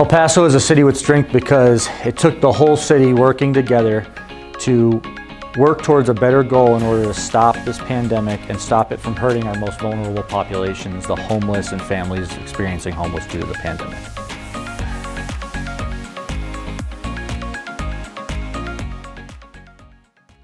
El Paso is a city with strength because it took the whole city working together to work towards a better goal in order to stop this pandemic and stop it from hurting our most vulnerable populations, the homeless and families experiencing homelessness due to the pandemic.